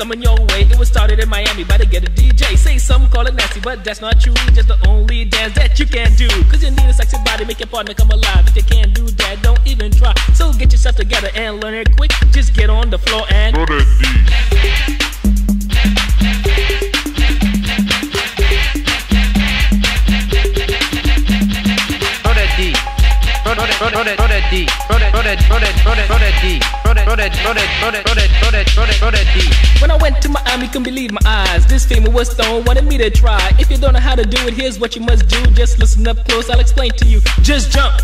coming your way. It was started in Miami by the Get a DJ. Say some call it nasty, but that's not true. Just the only dance that you can do. Cause you need a sexy body, make your partner come alive. If you can't do that, don't even try. So get yourself together and learn it quick. Just get on the floor and When I went to Miami, couldn't believe my eyes. This famous was stone wanted me to try. If you don't know how to do it, here's what you must do. Just listen up close, I'll explain to you. Just jump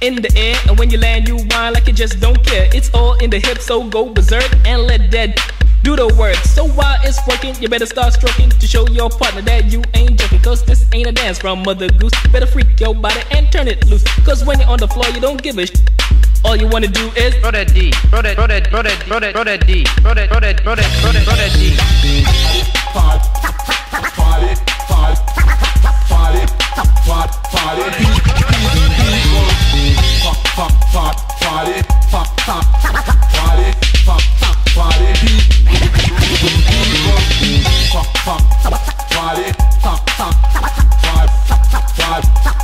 in the air, and when you land, you whine like you just don't care. It's all in the hips, so go berserk and let that do the work. So while it's working, you better start stroking to show your partner that you ain't joking. Cause this ain't a dance from Mother Goose. Better freak your body and turn it loose. Cause when you're on the floor, you don't give a sh- all you wanna do is throw that D, that, that, that, that, that D, that, that, that, that, that D fuck, fuck, fuck, party, fuck, fuck, party, fuck, fuck, party, fuck, fuck, party, fuck, fuck, party, fuck, fuck, party, fuck, fuck, party.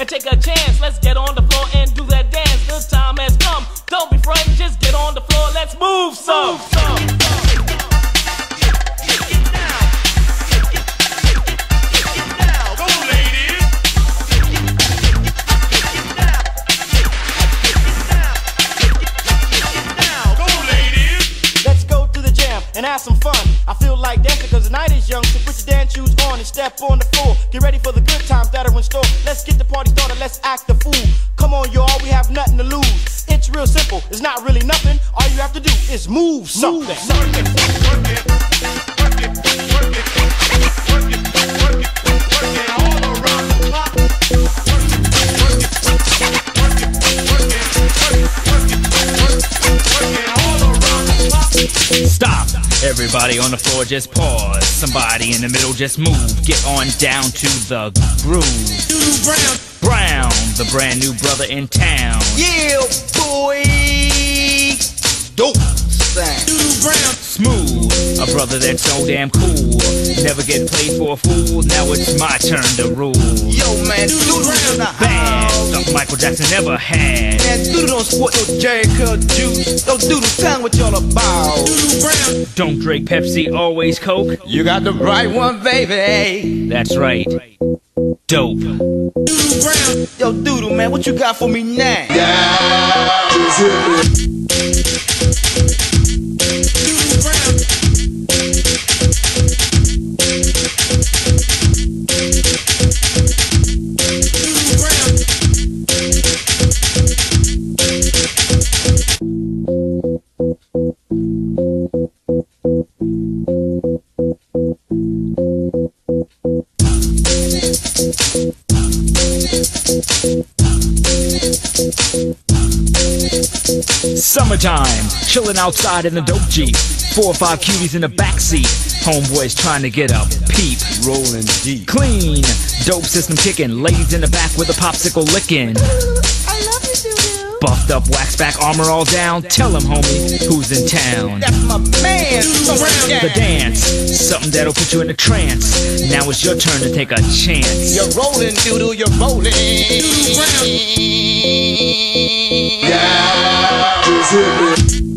And take a chance. Let's get on on the floor just pause. Somebody in the middle just move. Get on down to the groove. Brown, Brown, the brand new brother in town. Yeah, boy. Dope sound. Smooth, a brother that's so damn cool. Never get played for a fool. Now it's my turn to rule. Yo, man, Doo Doo the Bad, Michael Jackson never had. Man, Doo Doo don't sport no Jheri Curl juice. Yo, Doo Doo, tell what y'all about. Don't drink Pepsi, always Coke. You got the right one, baby. That's right. Dope. Yo, Doo Doo, man, what you got for me now? Summertime, chilling outside in the dope Jeep. Four or five cuties in the backseat. Homeboys trying to get a peep. Rolling deep. Clean, dope system kicking. Ladies in the back with a popsicle licking. I love you, Doo Doo. Buffed up, wax back, armor all down. Tell him, homie, who's in town. That's my man. Around The dance, something that'll put you in a trance. Now it's your turn to take a chance. You're rolling, Doo Doo, you're rolling. Get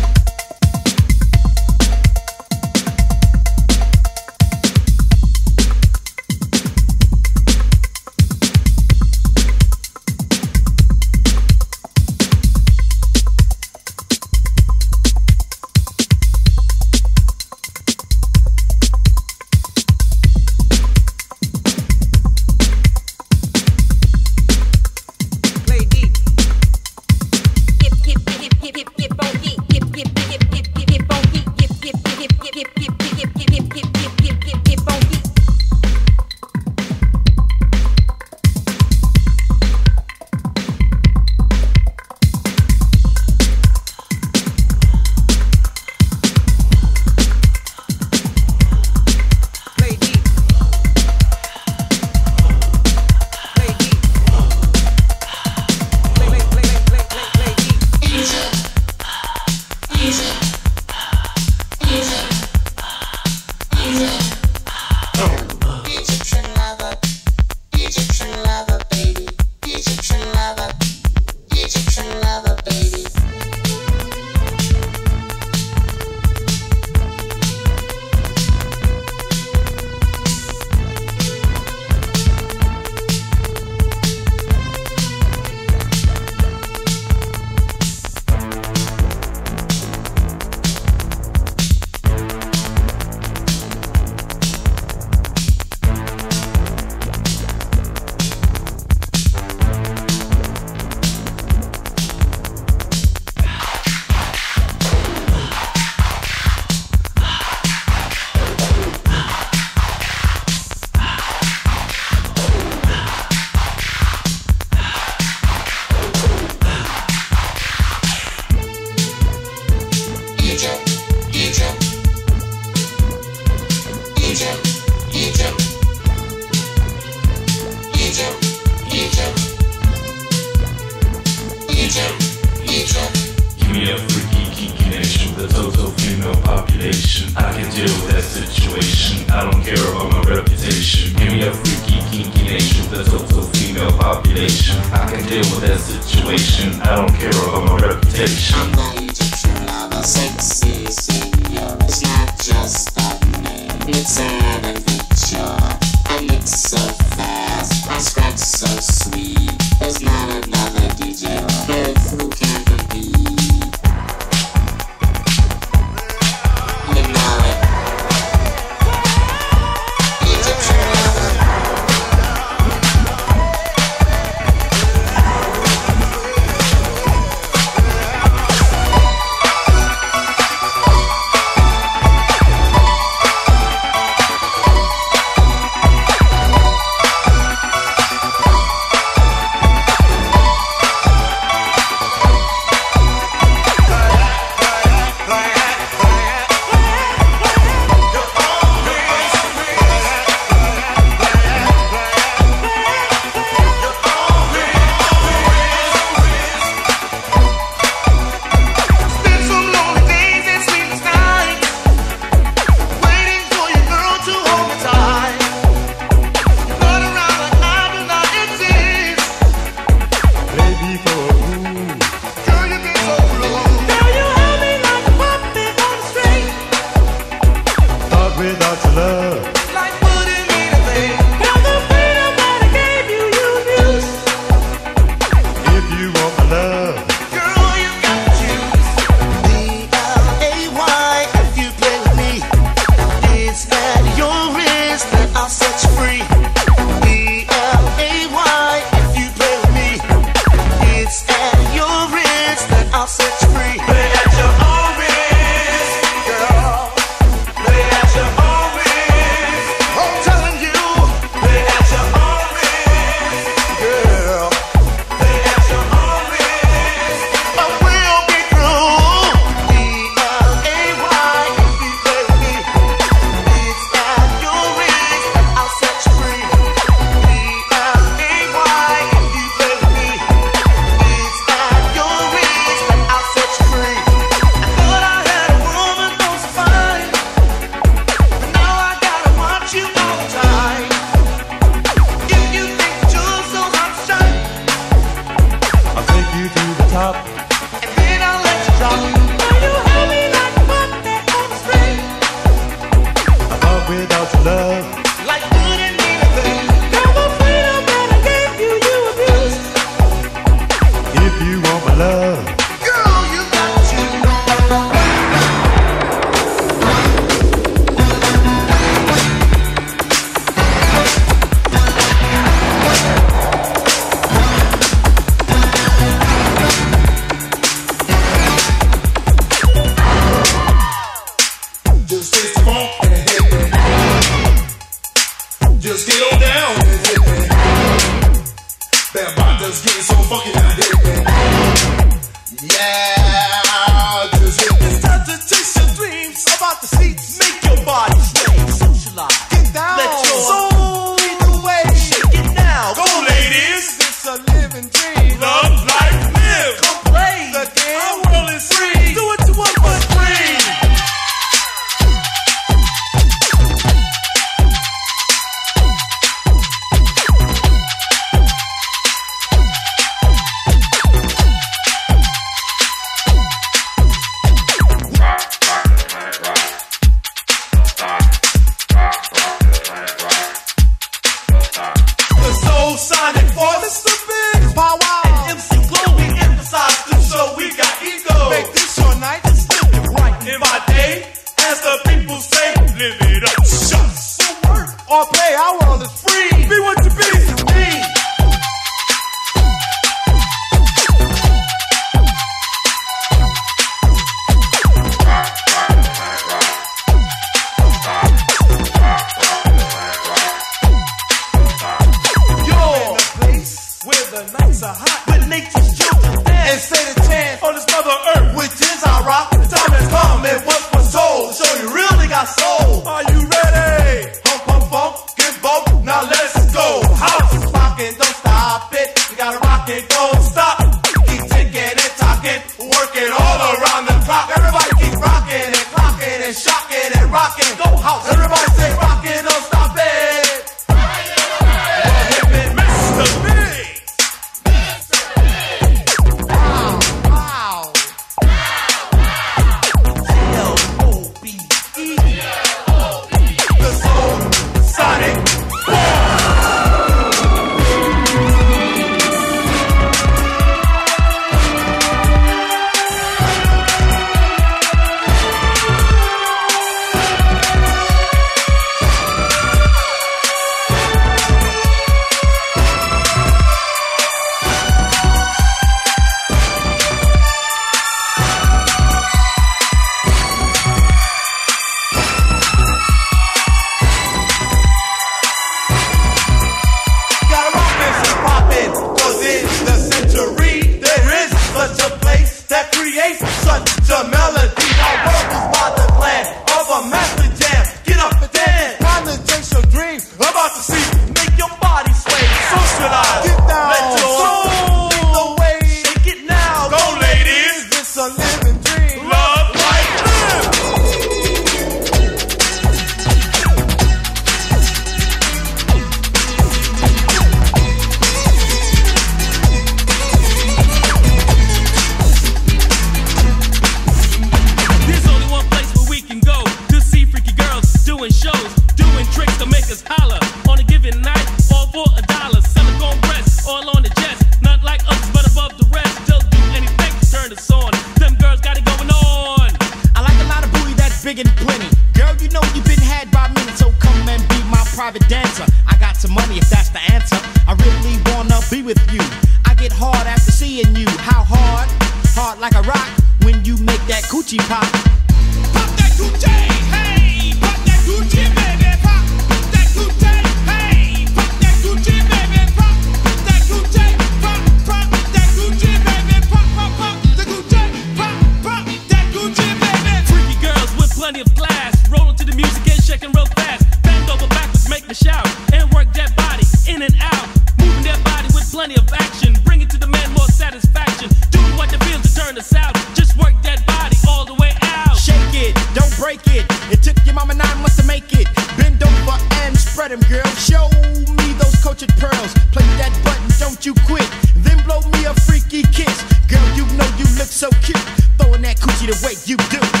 so cute. Throwing that coochie the way you do.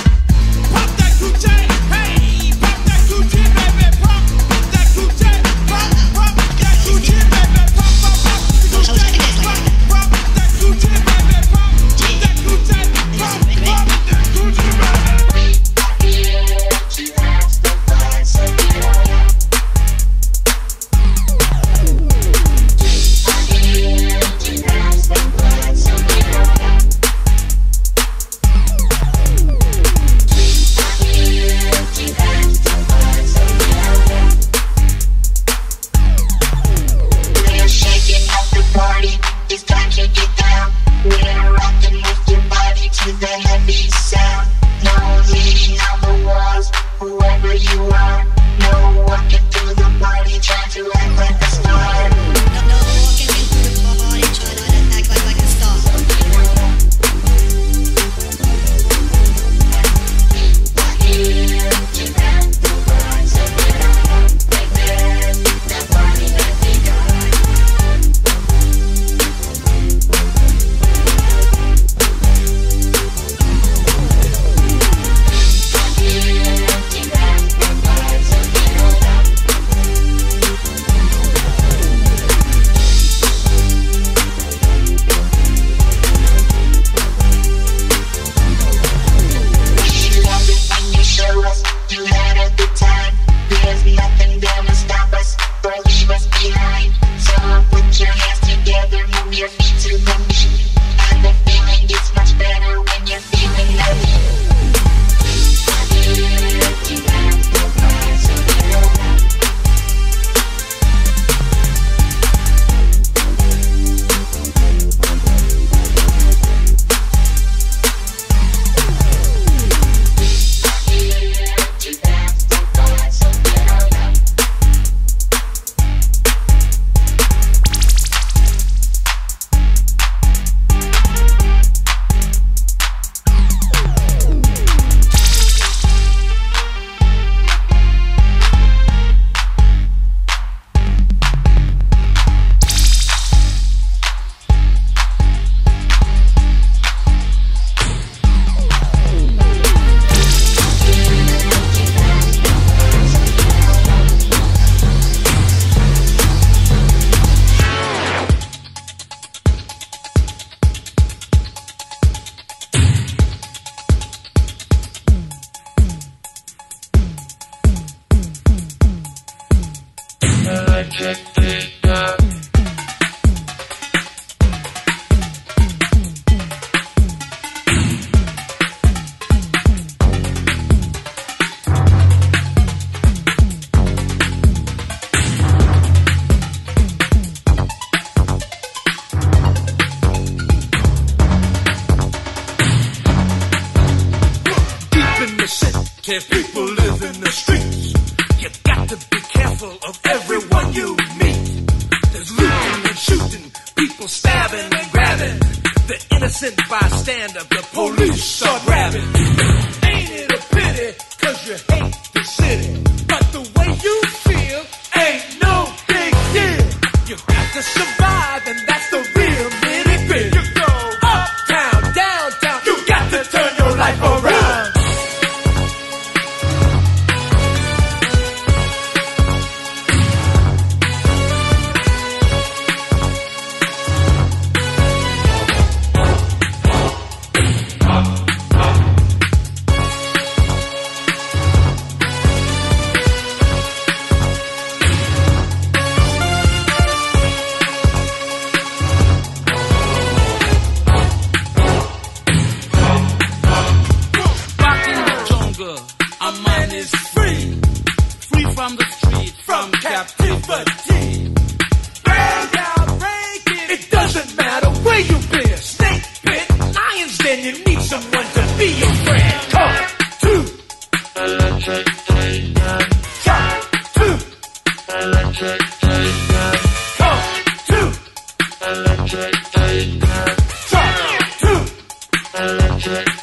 Come to.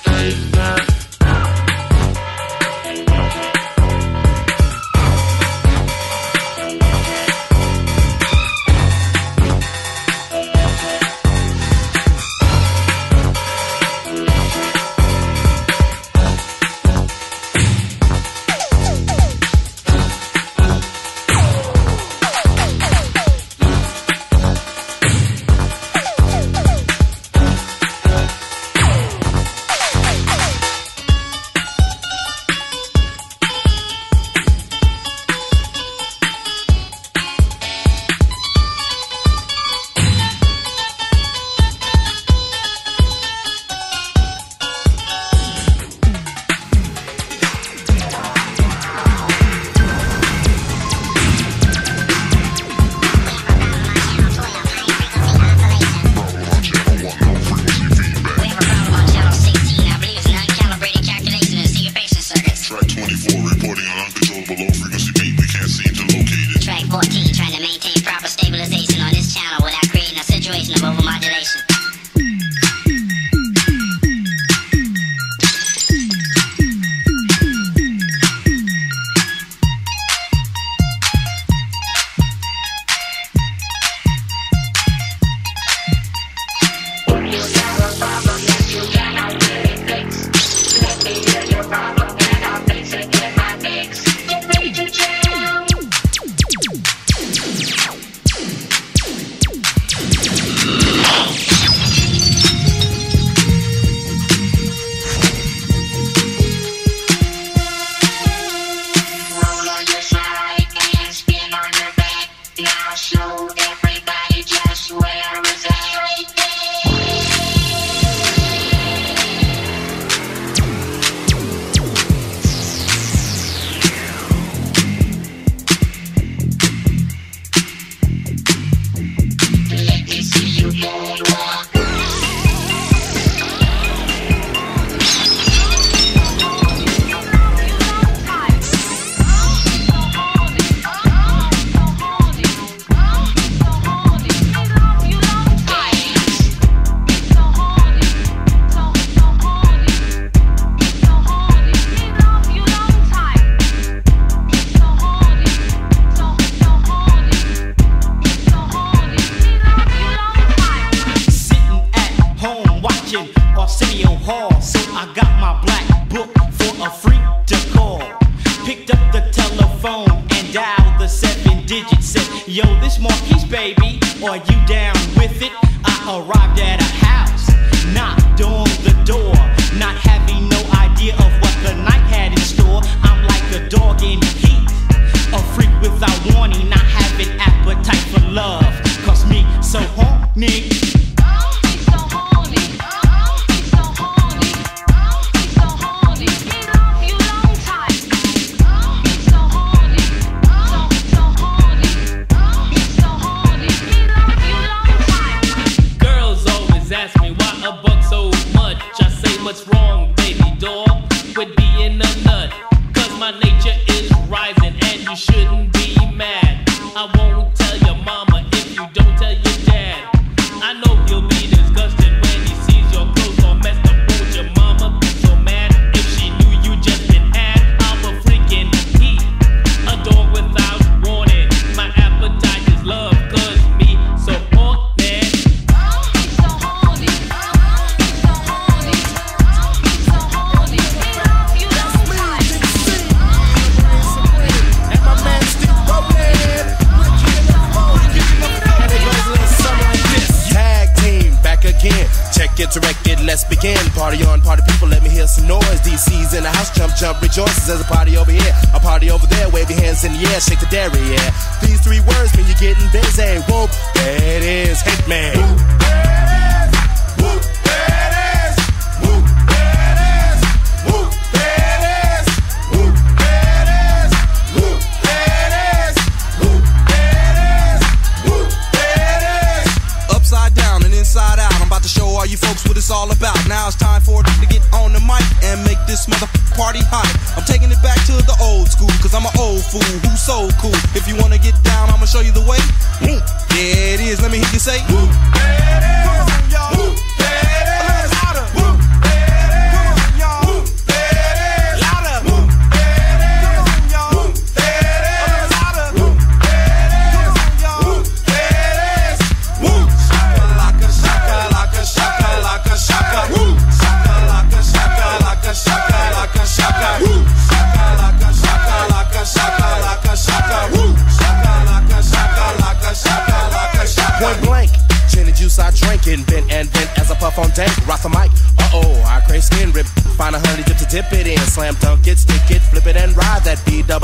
it's all about. Now it's time for it to get on the mic and make this mother party hot. I'm taking it back to the old school, cause I'm an old fool who's so cool. If you wanna get down, I'ma show you the way. Yeah, it is. Let me hear you say,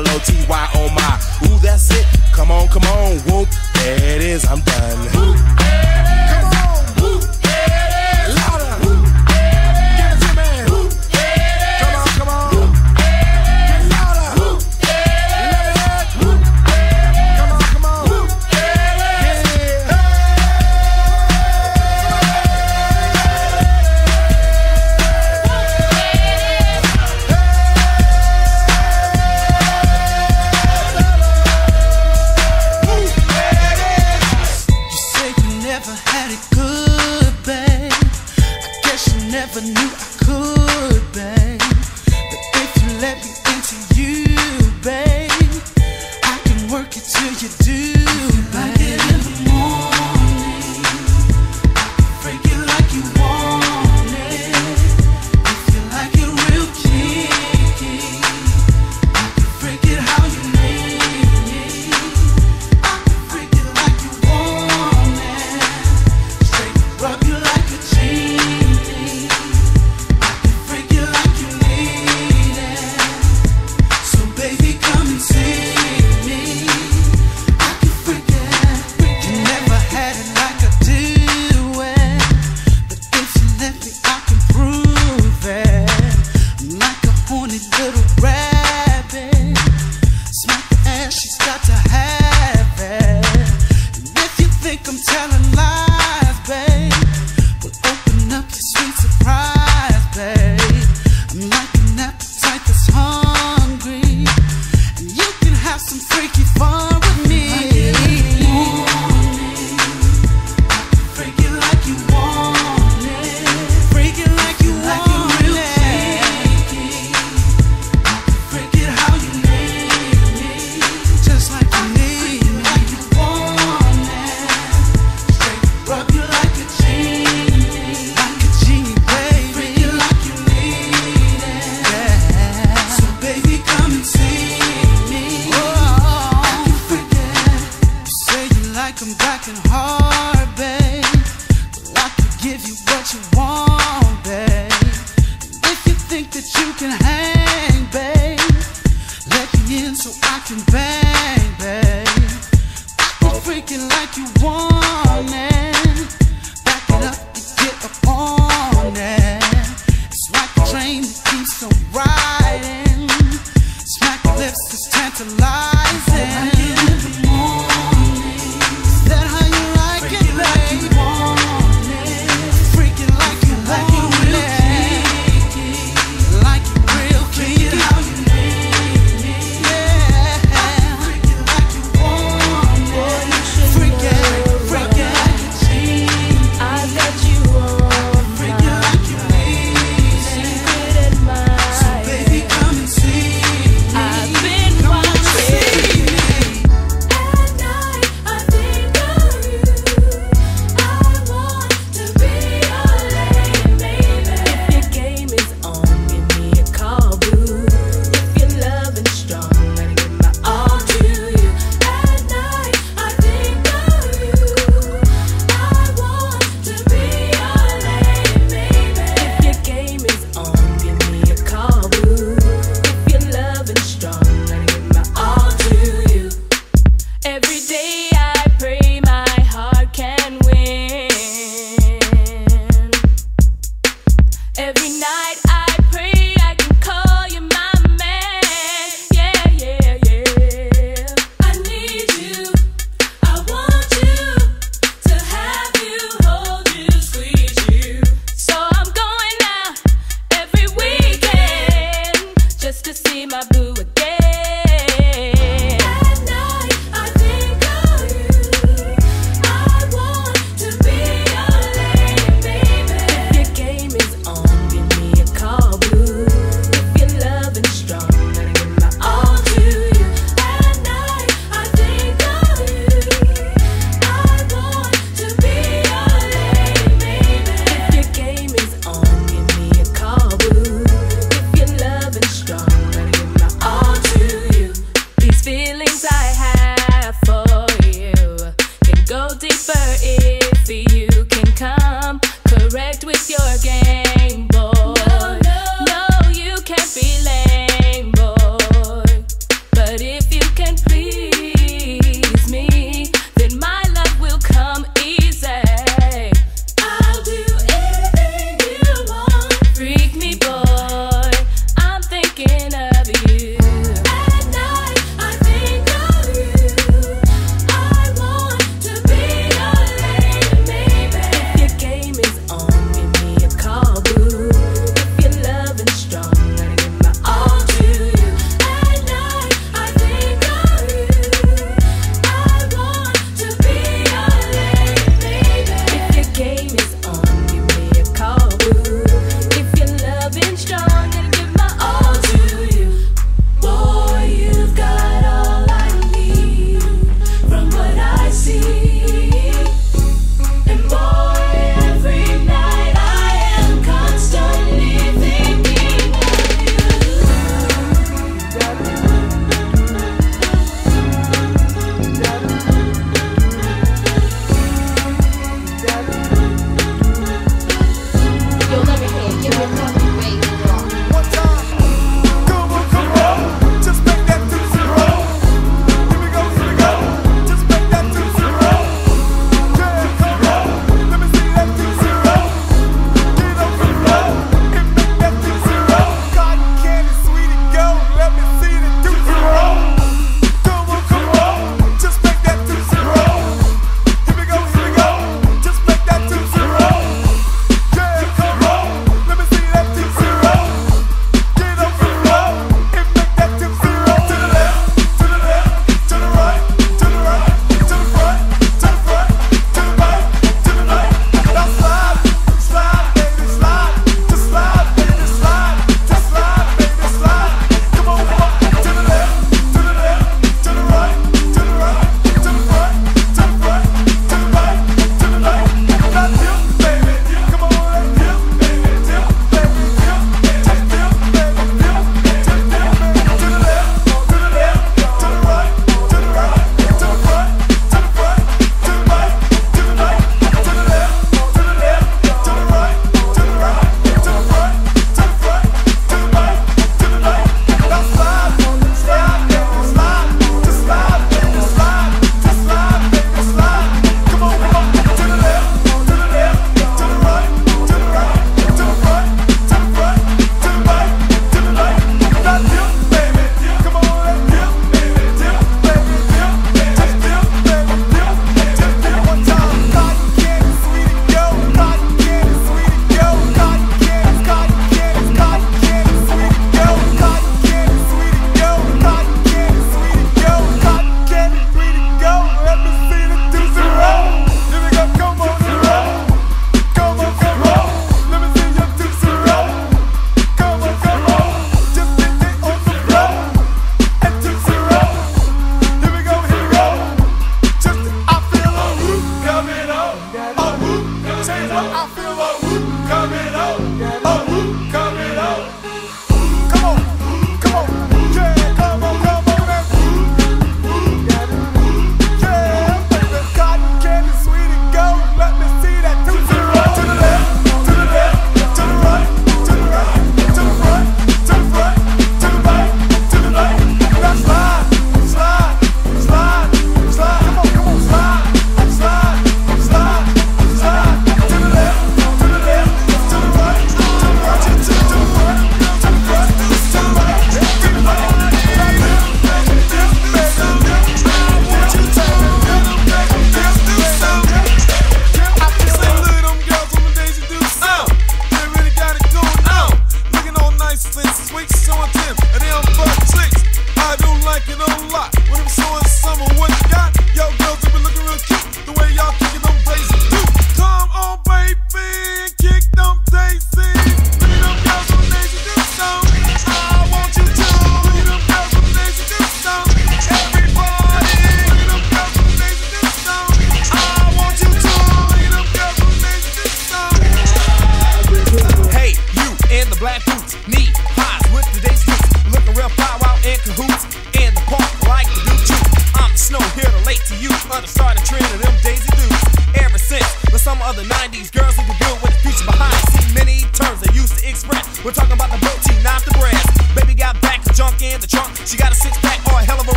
Low OT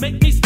Make me